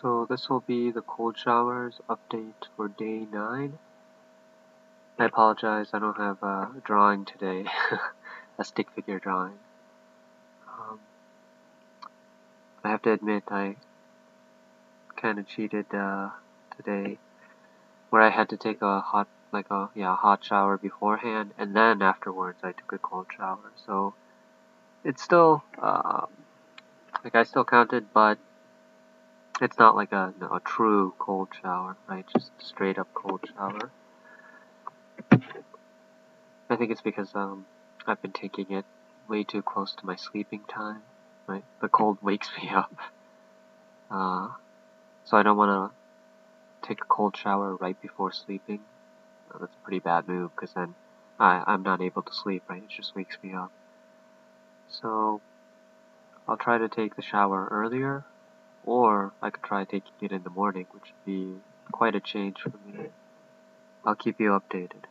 So this will be the cold showers update for day 9. I apologize, I don't have a drawing today, a stick figure drawing. Um, I have to admit I kind of cheated uh, today, where I had to take a hot, like a yeah hot shower beforehand, and then afterwards I took a cold shower. So it's still um, like I still counted, but it's not like a, a true cold shower, right? Just straight up cold shower. I think it's because um, I've been taking it way too close to my sleeping time, right? The cold wakes me up. Uh, so I don't want to take a cold shower right before sleeping. That's a pretty bad move because then I, I'm not able to sleep, right? It just wakes me up. So I'll try to take the shower earlier or I could try taking it in the morning, which would be quite a change for me. I'll keep you updated.